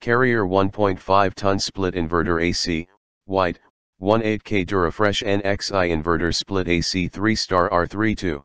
Carrier 1.5 ton split inverter AC, white, 18K Durafresh NXI inverter split AC 3 star R32.